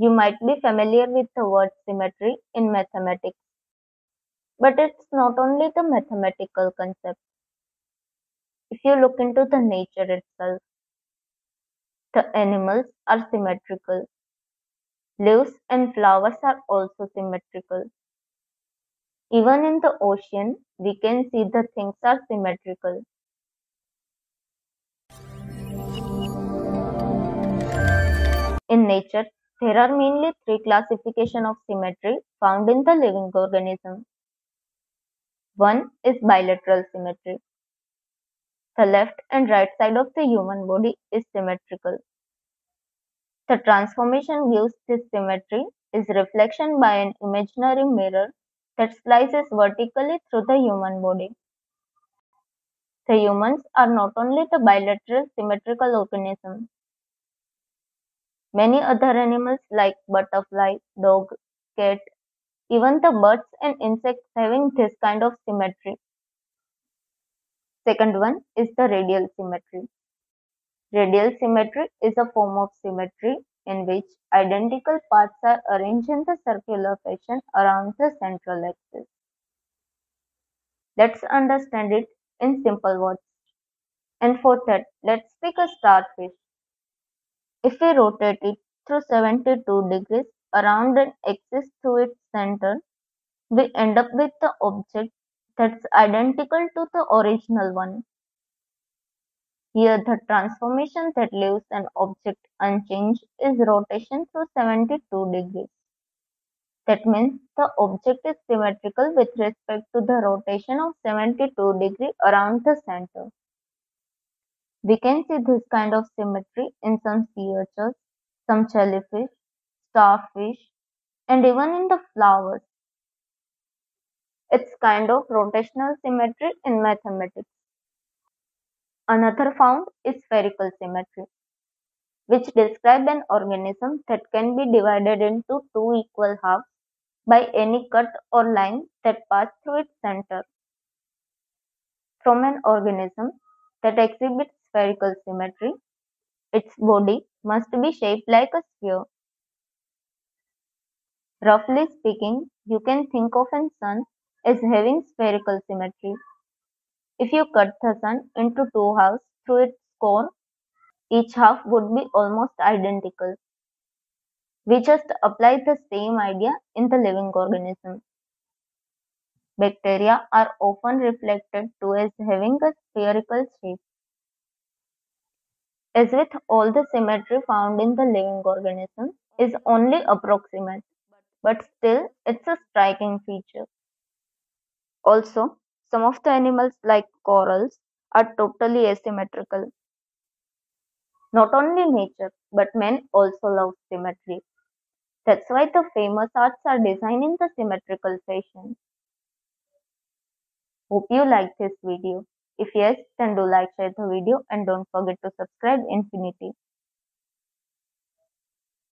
You might be familiar with the word symmetry in mathematics, but it's not only the mathematical concept. If you look into the nature itself, the animals are symmetrical. Leaves and flowers are also symmetrical. Even in the ocean, we can see the things are symmetrical. In nature, there are mainly three classification of symmetry found in the living organism. One is bilateral symmetry. The left and right side of the human body is symmetrical. The transformation gives this symmetry is reflection by an imaginary mirror that slices vertically through the human body. The humans are not only the bilateral symmetrical organism, Many other animals like butterfly, dog, cat, even the birds and insects having this kind of symmetry. Second one is the radial symmetry. Radial symmetry is a form of symmetry in which identical parts are arranged in the circular fashion around the central axis. Let's understand it in simple words. And for that, let's take a starfish. If we rotate it through 72 degrees around an axis through its center, we end up with the object that's identical to the original one. Here the transformation that leaves an object unchanged is rotation through 72 degrees. That means the object is symmetrical with respect to the rotation of 72 degree around the center. We can see this kind of symmetry in some sea urchins, some jellyfish, starfish, and even in the flowers. It's kind of rotational symmetry in mathematics. Another found is spherical symmetry, which describe an organism that can be divided into two equal halves by any cut or line that pass through its center. From an organism that exhibits spherical symmetry, its body must be shaped like a sphere. Roughly speaking, you can think of a sun as having spherical symmetry. If you cut the sun into two halves through its core, each half would be almost identical. We just apply the same idea in the living organism. Bacteria are often reflected to as having a spherical shape. As with all the symmetry found in the living organism is only approximate, but still it's a striking feature. Also, some of the animals like corals are totally asymmetrical. Not only nature, but men also love symmetry. That's why the famous arts are designed in the symmetrical fashion. Hope you liked this video. If yes, then do like, share the video and don't forget to subscribe Infinity.